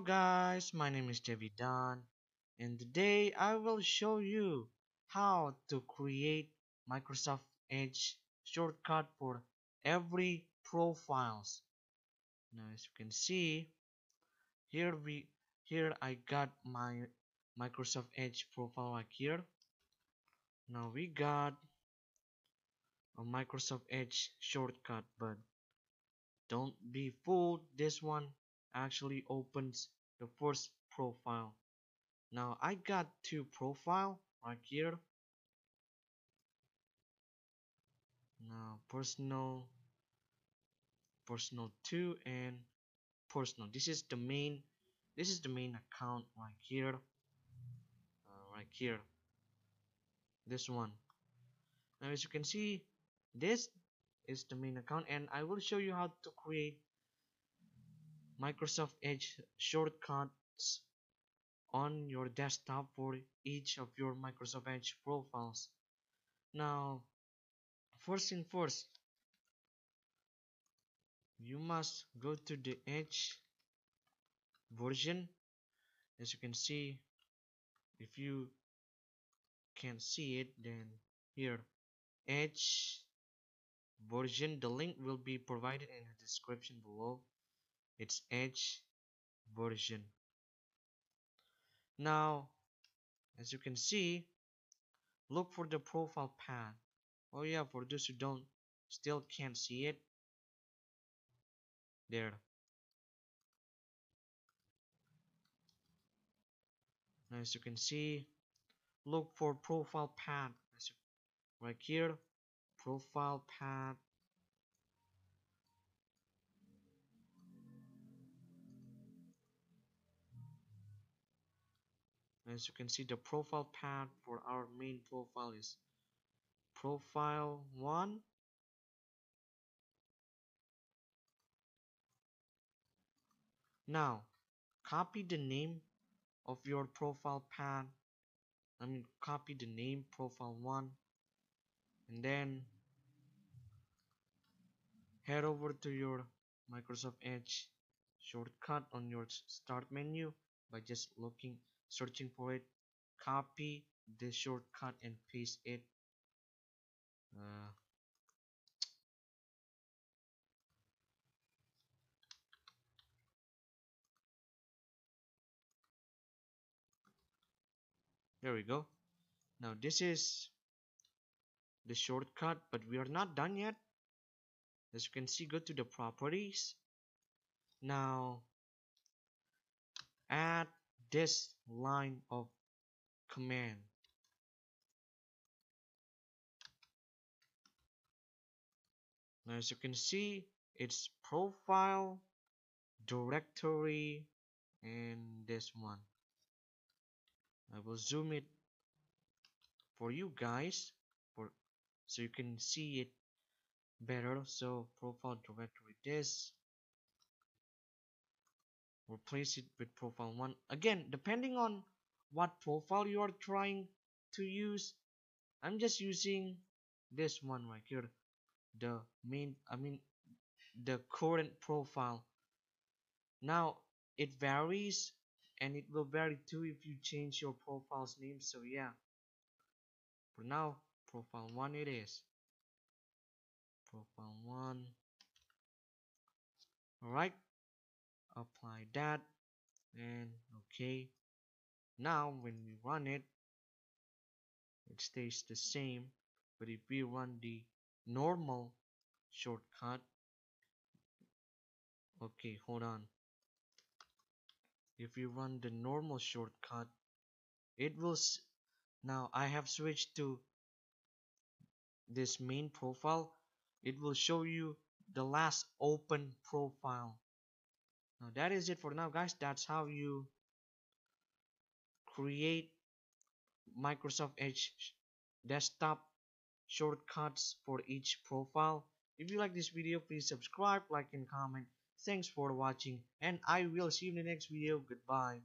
guys, my name is Jebbidan and today I will show you how to create Microsoft Edge shortcut for every profiles. Now as you can see here we here I got my Microsoft Edge profile right here. Now we got a Microsoft Edge shortcut but don't be fooled this one actually opens the first profile. Now I got two profile right here. Now personal personal 2 and personal. This is the main this is the main account right here. Uh, right here. This one. Now as you can see this is the main account and I will show you how to create Microsoft Edge shortcuts on your desktop for each of your Microsoft Edge profiles. Now, first in first, you must go to the Edge version. As you can see, if you can't see it, then here, Edge version. The link will be provided in the description below its edge version. Now as you can see look for the profile path oh yeah for those who don't still can't see it there. As you can see look for profile path right here profile path as you can see the profile path for our main profile is profile 1 now copy the name of your profile path I mean copy the name profile 1 and then head over to your Microsoft Edge shortcut on your start menu by just looking searching for it. Copy the shortcut and paste it. Uh, there we go. Now this is the shortcut but we are not done yet. As you can see go to the properties. Now add this line of command. Now as you can see it's profile directory and this one. I will zoom it for you guys for so you can see it better. So profile directory this replace it with profile 1 again depending on what profile you are trying to use I'm just using this one right here. The main I mean the current profile. Now it varies and it will vary too if you change your profile's name. So yeah. For now profile 1 it is. Profile 1 alright apply that and okay. Now when we run it it stays the same. But if we run the normal shortcut okay hold on. If you run the normal shortcut it will now I have switched to this main profile. It will show you the last open profile now that is it for now guys. That's how you create Microsoft Edge desktop shortcuts for each profile. If you like this video please subscribe like and comment. Thanks for watching and I will see you in the next video. Goodbye